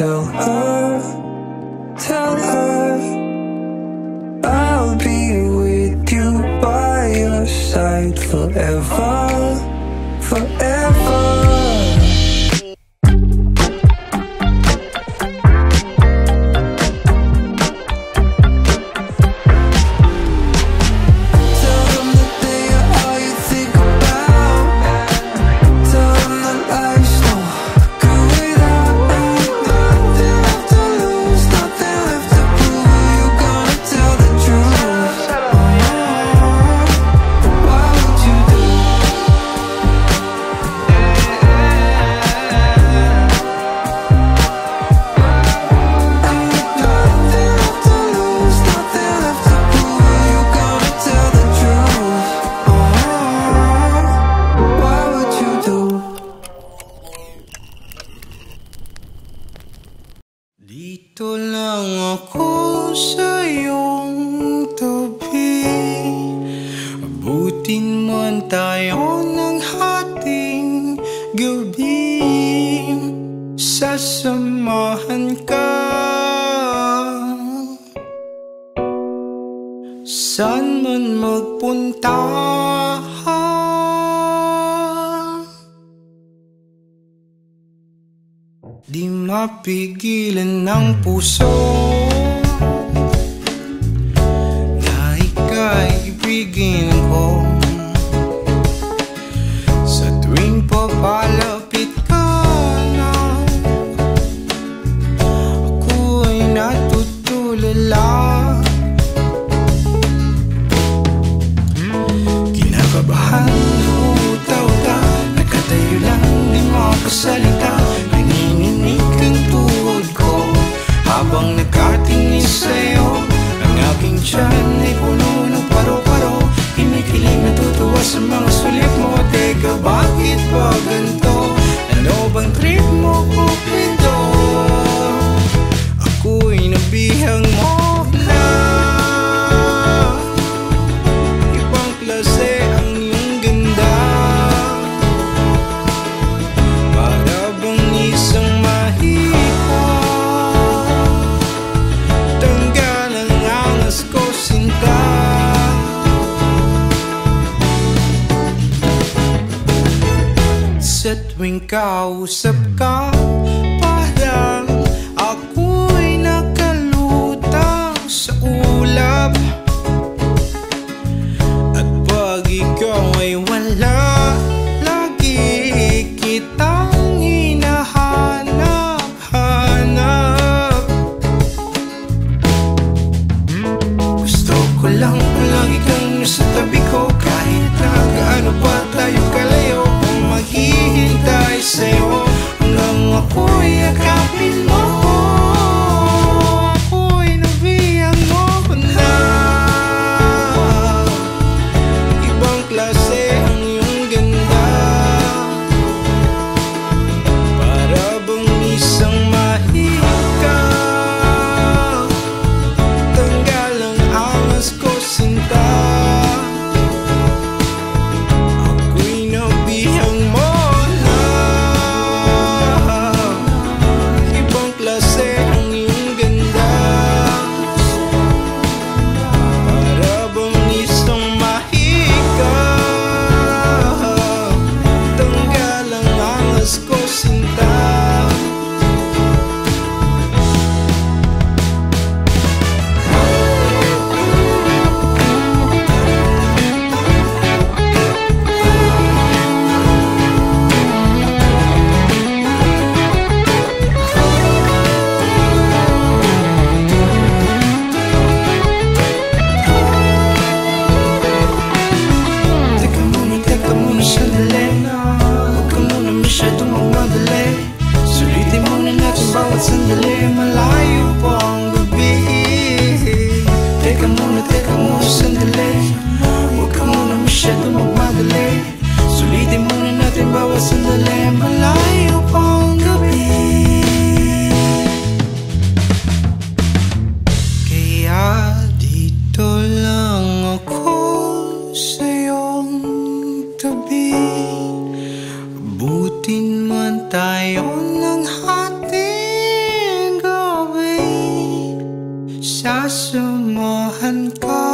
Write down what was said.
Tell her, tell her I'll be with you by your side forever, forever. Dito lang ako sa iyong tabi. Abutin man tayo ng hating gabi. Sasamahan ka. Saan man magpunta mapigilan ng puso. Na ika'y ibigin ko. Sa tuwing papalapit ka na Ako ay natutulala. Kinakabahan, nangutaw ta Nagkatayo lang, di makasalita Diyan ay puno ng paro-paro Kinikilig natutuwa sa mga sulit mo Teka, bakit ba? ayusin ka. Sa tuwing ka Nandito lang ako sa iyong tabi. Butin man tayo ng hating gabi Sasamahan ka